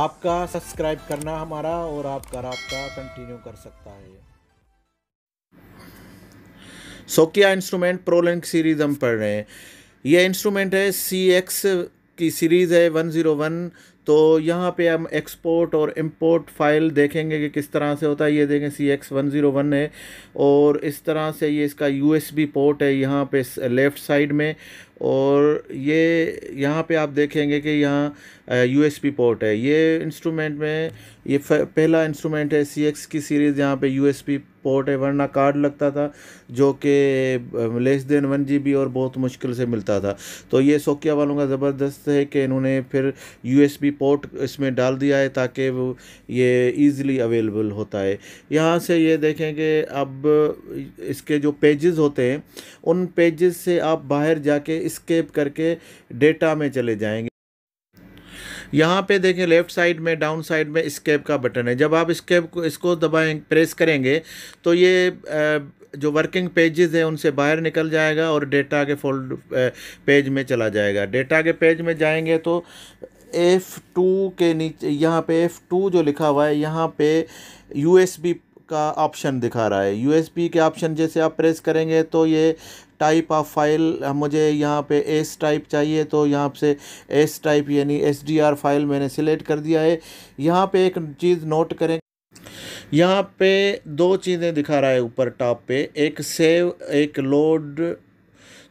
आपका सब्सक्राइब करना हमारा और आपका रबता कंटिन्यू कर सकता है। सोकिया इंस्ट्रूमेंट प्रोलिंक सीरीज़ हम पढ़ रहे हैं। यह इंस्ट्रूमेंट है सी एक्स की सीरीज़ है वन ज़ीरो वन। तो यहाँ पे हम एक्सपोर्ट और इंपोर्ट फ़ाइल देखेंगे कि किस तरह से होता है। ये देखें C X one zero one है और इस तरह से ये इसका यू एस बी पोर्ट है। यहाँ पे लेफ़्ट साइड में और ये यहाँ पे आप देखेंगे कि यहाँ यू पोर्ट है। ये इंस्ट्रूमेंट में, ये पहला इंस्ट्रूमेंट है सी एक्स की सीरीज़ यहाँ पे यू पोर्ट है, वरना कार्ड लगता था, जो कि लेस देन वन जी बी और बहुत मुश्किल से मिलता था। तो ये सोकिया वालों का ज़बरदस्त है कि इन्होंने फिर यू एस बी पोर्ट इसमें डाल दिया है ताकि वो ये ईज़िली अवेलेबल होता है। यहाँ से ये देखें कि अब इसके जो पेजेस होते हैं, उन पेजेस से आप बाहर जाके स्केप करके डेटा में चले जाएँगे। यहाँ पे देखें लेफ़्ट साइड में डाउन साइड में स्केप का बटन है। जब आप स्केप को, इसको दबाएँ प्रेस करेंगे तो ये जो वर्किंग पेजेस हैं, उनसे बाहर निकल जाएगा और डेटा के फोल्ड पेज में चला जाएगा। डेटा के पेज में जाएँगे तो एफ़ टू के नीचे, यहाँ पे एफ़ टू जो लिखा हुआ है, यहाँ पे यू का ऑप्शन दिखा रहा है। यू के ऑप्शन जैसे आप प्रेस करेंगे तो ये टाइप ऑफ़ फ़ाइल मुझे यहाँ पे एस टाइप चाहिए तो यहाँ से एस टाइप यानी एस डी आर फ़ाइल मैंने सिलेक्ट कर दिया है। यहाँ पे एक चीज़ नोट करें। यहाँ पे दो चीज़ें दिखा रहा है ऊपर टॉप पे। एक सेव एक लोड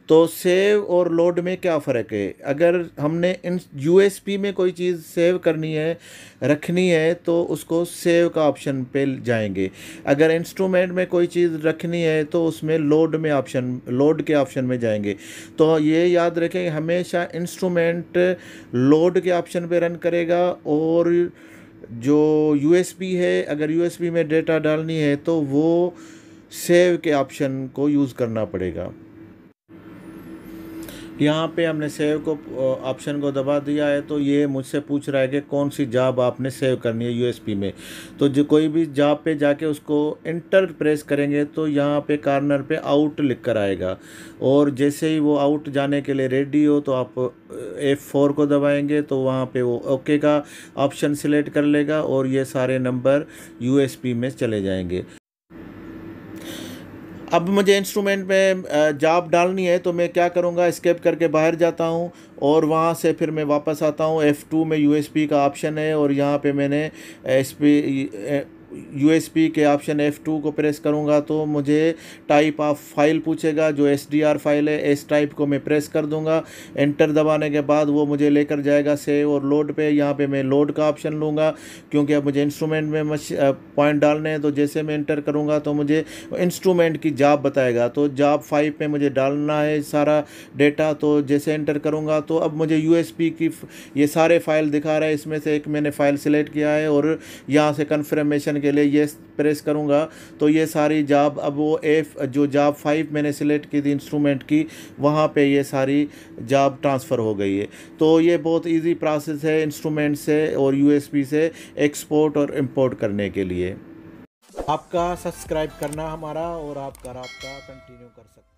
तो सेव और लोड में क्या फ़र्क है? अगर हमने इन यू में कोई चीज़ सेव करनी है, रखनी है तो उसको सेव का ऑप्शन पे जाएँगे। अगर इंस्ट्रूमेंट में कोई चीज़ रखनी है तो उसमें लोड में ऑप्शन लोड के ऑप्शन में जाएँगे। तो ये याद रखें, हमेशा इंस्ट्रूमेंट लोड के ऑप्शन पे रन करेगा और जो यू है, अगर यू में डेटा डालनी है तो वो सेव के ऑप्शन को यूज़ करना पड़ेगा। यहाँ पे हमने सेव को ऑप्शन को दबा दिया है तो ये मुझसे पूछ रहा है कि कौन सी जॉब आपने सेव करनी है यूएसपी में। तो जो कोई भी जॉब पे जाके उसको इंटर प्रेस करेंगे तो यहाँ पे कार्नर पे आउट लिख कर आएगा। और जैसे ही वो आउट जाने के लिए रेडी हो तो आप एफ़ फोर को दबाएँगे तो वहाँ पे वो ओके का ऑप्शन सिलेक्ट कर लेगा, और ये सारे नंबर यूएसपी में चले जाएँगे। अब मुझे इंस्ट्रूमेंट में जाप डालनी है तो मैं क्या करूँगा स्केप करके बाहर जाता हूँ और वहाँ से फिर मैं वापस आता हूँ। एफ़ टू में यू का ऑप्शन है और यहाँ पे मैंने एस पी यू के ऑप्शन F2 को प्रेस करूँगा तो मुझे टाइप ऑफ़ फ़ाइल पूछेगा, जो SDR फ़ाइल है एस टाइप को मैं प्रेस कर दूँगा। एंटर दबाने के बाद वो मुझे लेकर जाएगा सेव और लोड पे। यहाँ पे मैं लोड का ऑप्शन लूँगा, क्योंकि अब मुझे इंस्ट्रूमेंट में मश पॉइंट डालने हैं तो जैसे मैं इंटर करूँगा तो मुझे इंस्ट्रूमेंट की जॉब बताएगा। तो जॉब फाइव पे मुझे डालना है सारा डेटा तो जैसे एंटर करूँगा तो अब मुझे यू की ये सारे फ़ाइल दिखा रहा है। इसमें से एक मैंने फ़ाइल सेलेक्ट किया है और यहाँ से कन्फर्मेशन के लिए ये प्रेस करूँगा। तो ये सारी जाब अब वो एफ़ जो जाब फाइव मैंने सिलेक्ट की थी इंस्ट्रूमेंट की, वहाँ पे ये सारी जाब ट्रांसफ़र हो गई है। तो ये बहुत इजी प्रोसेस है इंस्ट्रूमेंट से और यूएसबी से एक्सपोर्ट और इंपोर्ट करने के लिए। आपका सब्सक्राइब करना हमारा और आपका रबता कंटिन्यू कर सकते